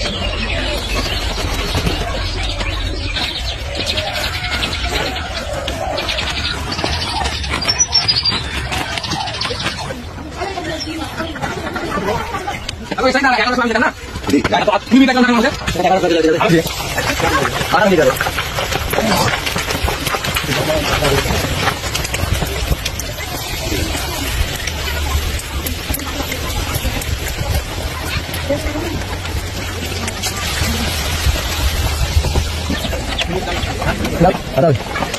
Ako isa na, kaya ka mas na. Kaya to, bibita ka na naman, sir. Parang hindi Dale, dale.